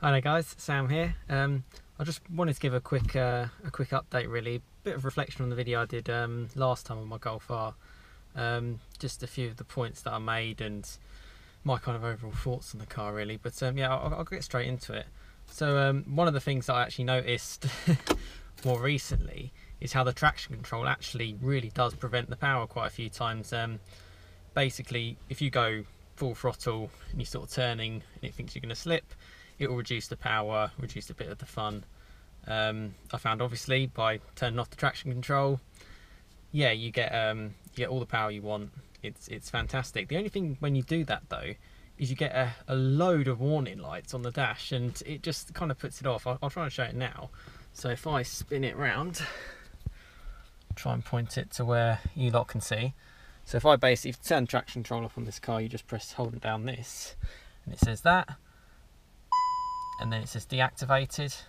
Hi there guys, Sam here. Um, I just wanted to give a quick uh, a quick update really, a bit of reflection on the video I did um, last time on my Golf R. Um, just a few of the points that I made and my kind of overall thoughts on the car really. But um, yeah, I'll, I'll, get straight into it. So um, one of the things that I actually noticed more recently is how the traction control actually really does prevent the power quite a few times. Um, basically, if you go full throttle and you're sort of turning and it thinks you're going to slip, it will reduce the power, reduce a bit of the fun. Um, I found obviously by turning off the traction control, yeah, you get um, you get all the power you want. It's it's fantastic. The only thing when you do that though is you get a, a load of warning lights on the dash, and it just kind of puts it off. I'll, I'll try and show it now. So if I spin it round, try and point it to where you lot can see. So if I basically turn traction control off on this car, you just press hold down this, and it says that and then it says deactivated.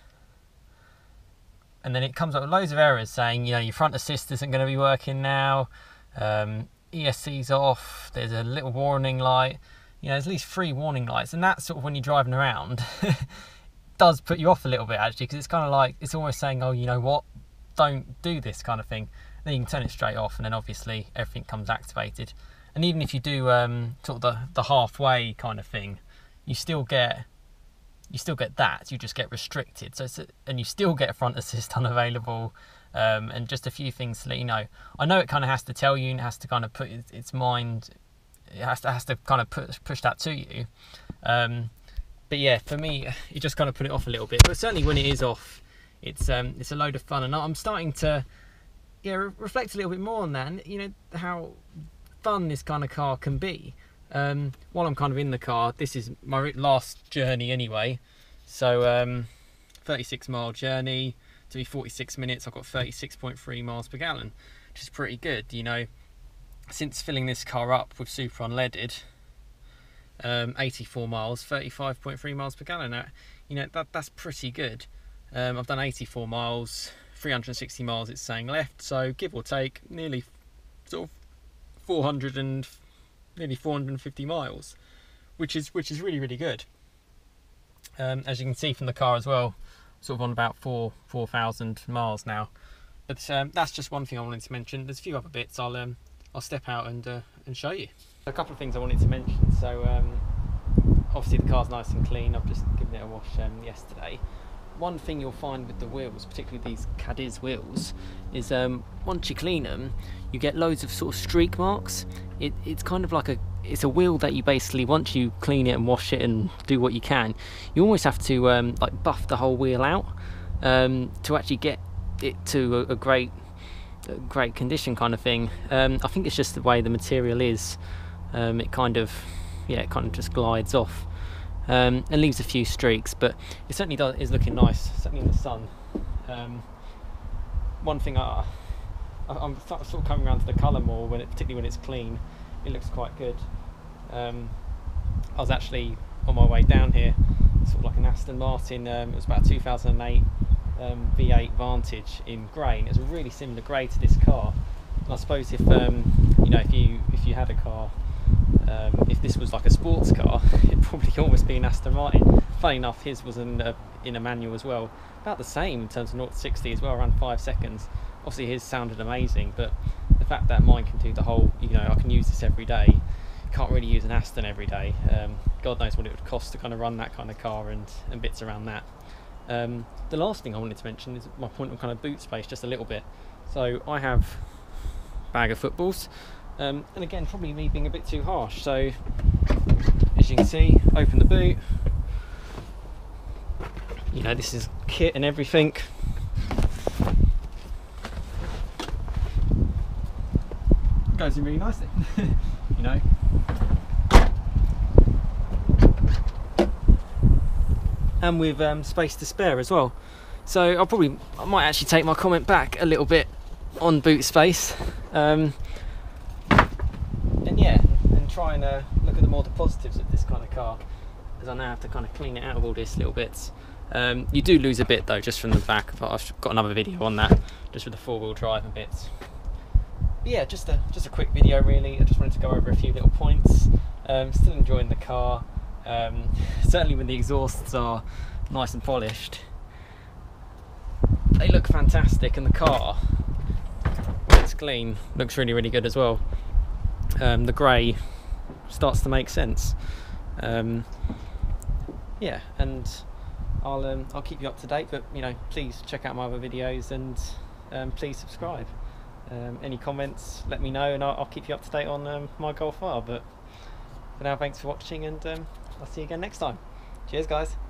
And then it comes up with loads of errors saying you know your front assist isn't going to be working now. Um, ESC's off. There's a little warning light. You know there's at least three warning lights and that sort of when you're driving around does put you off a little bit actually because it's kind of like it's almost saying oh you know what? Don't do this kind of thing then you can turn it straight off and then obviously everything comes activated. And even if you do um, sort of the, the halfway kind of thing you still get you still get that. You just get restricted. So a, and you still get front assist unavailable, um, and just a few things to let you know. I know it kind of has to tell you and it has to kind of put its mind. It has to has to kind of push push that to you. Um, but yeah, for me, it just kind of put it off a little bit. But certainly when it is off, it's um, it's a load of fun, and I'm starting to yeah reflect a little bit more on that. And you know how fun this kind of car can be. Um, while I'm kind of in the car, this is my last journey anyway. So, um, 36 mile journey to be 46 minutes. I've got 36.3 miles per gallon, which is pretty good. You know, since filling this car up with super unleaded, um, 84 miles, 35.3 miles per gallon. Now, you know, that that's pretty good. Um, I've done 84 miles, 360 miles it's saying left, so give or take nearly sort of 400 and nearly 450 miles, which is which is really really good. Um, as you can see from the car as well, sort of on about four 4,000 miles now. But um, that's just one thing I wanted to mention. There's a few other bits I'll um, I'll step out and uh, and show you. A couple of things I wanted to mention. So um, obviously the car's nice and clean. I've just given it a wash um, yesterday one thing you'll find with the wheels, particularly these Cadiz wheels, is um, once you clean them, you get loads of sort of streak marks. It, it's kind of like a it's a wheel that you basically once you clean it and wash it and do what you can, you almost have to um, like buff the whole wheel out um, to actually get it to a, a great a great condition kind of thing. Um, I think it's just the way the material is. Um, it kind of yeah, it kind of just glides off um, and leaves a few streaks, but it certainly does, is looking nice, certainly in the sun. Um, one thing I, I, am sort of coming around to the colour more, when it, particularly when it's clean, it looks quite good. Um, I was actually on my way down here, sort of like an Aston Martin, um, it was about 2008 um, V8 Vantage in grey, and it was a really similar grey to this car. And I suppose if um, you know if you if you had a car um, if this was like a sports car, it'd probably almost be an Aston Martin. Funny enough, his was in a, in a manual as well. About the same in terms of 0 to 60 as well, around 5 seconds. Obviously his sounded amazing, but the fact that mine can do the whole, you know, I can use this every day, can't really use an Aston every day. Um, God knows what it would cost to kind of run that kind of car and, and bits around that. Um, the last thing I wanted to mention is my point on kind of boot space just a little bit. So I have bag of footballs um, and again, probably me being a bit too harsh. So, as you can see, open the boot. You know, this is kit and everything. Goes in really nicely, you know. And with um, space to spare as well. So I'll probably, I might actually take my comment back a little bit on boot space. Um, try and look at the more the positives of this kind of car as I now have to kind of clean it out of all these little bits. Um, you do lose a bit though just from the back, but I've got another video on that just with the four-wheel drive and bits. But yeah, just a just a quick video really. I just wanted to go over a few little points. Um, still enjoying the car. Um, certainly when the exhausts are nice and polished. They look fantastic, and the car it's clean, looks really, really good as well. Um, the grey starts to make sense. Um, yeah, and I'll um, I'll keep you up to date. But you know, please check out my other videos and um, please subscribe. Um, any comments, let me know, and I'll, I'll keep you up to date on um, my Golf R. But for now, thanks for watching, and um, I'll see you again next time. Cheers, guys.